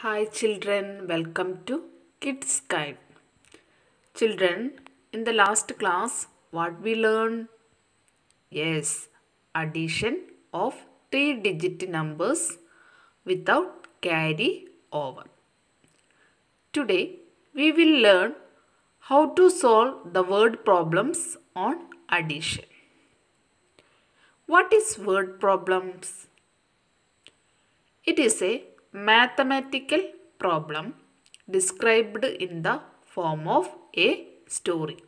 Hi children, welcome to Kids Guide. Children, in the last class, what we learned? Yes, addition of three digit numbers without carry over. Today, we will learn how to solve the word problems on addition. What is word problems? It is a mathematical problem described in the form of a story.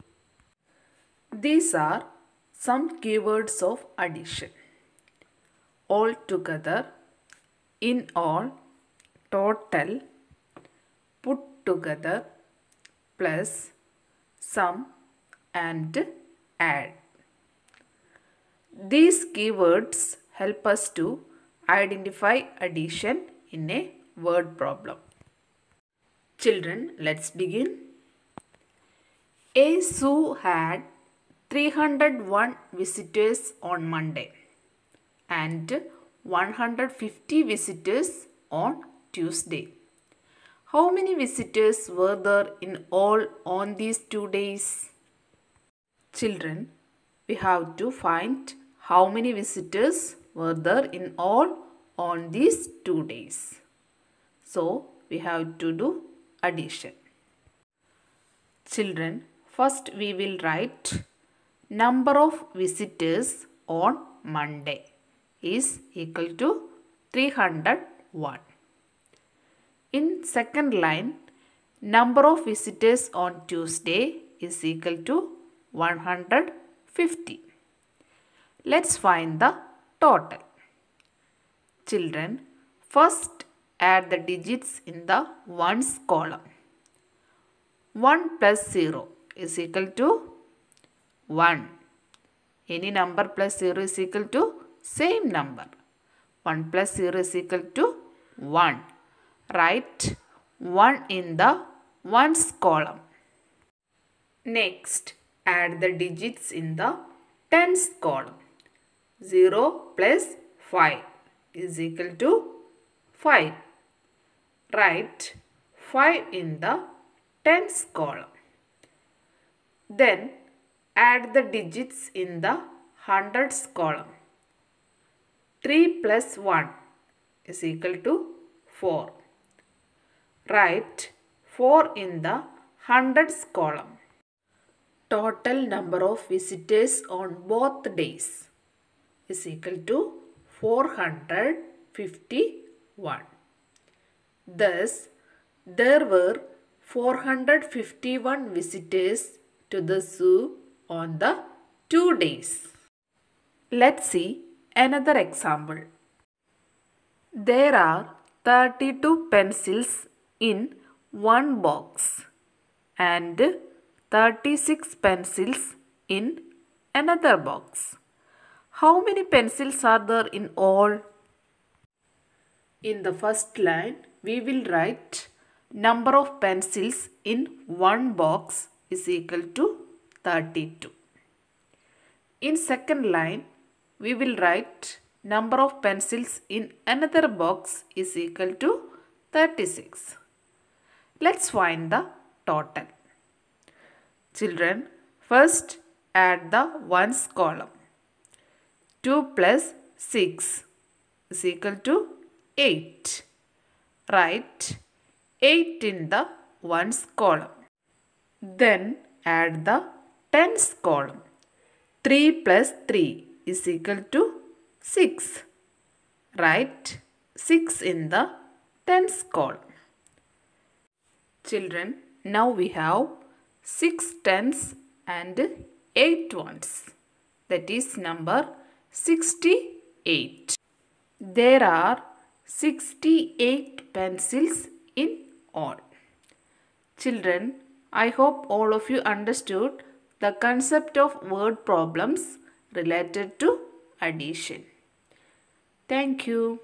These are some keywords of addition. All together, in all, total, put together, plus, sum and add. These keywords help us to identify addition in a word problem. Children, let's begin. A zoo had 301 visitors on Monday and 150 visitors on Tuesday. How many visitors were there in all on these two days? Children, we have to find how many visitors were there in all on these two days. So, we have to do addition. Children, first we will write number of visitors on Monday is equal to 301. In second line, number of visitors on Tuesday is equal to 150. Let's find the total. Children, first add the digits in the ones column. 1 plus 0 is equal to 1. Any number plus 0 is equal to same number. 1 plus 0 is equal to 1. Write 1 in the ones column. Next, add the digits in the tens column. 0 plus 5 is equal to 5. Write 5 in the tens column. Then add the digits in the hundreds column. 3 plus 1 is equal to 4. Write 4 in the hundreds column. Total number of visitors on both days is equal to 451. Thus, there were 451 visitors to the zoo on the two days. Let's see another example. There are 32 pencils in one box and 36 pencils in another box. How many pencils are there in all? In the first line, we will write number of pencils in one box is equal to 32. In second line, we will write number of pencils in another box is equal to 36. Let's find the total. Children, first add the ones column. 2 plus 6 is equal to 8. Write 8 in the ones column. Then add the tens column. 3 plus 3 is equal to 6. Write 6 in the tens column. Children, now we have 6 tens and 8 ones. That is number 68. There are 68 pencils in all. Children, I hope all of you understood the concept of word problems related to addition. Thank you.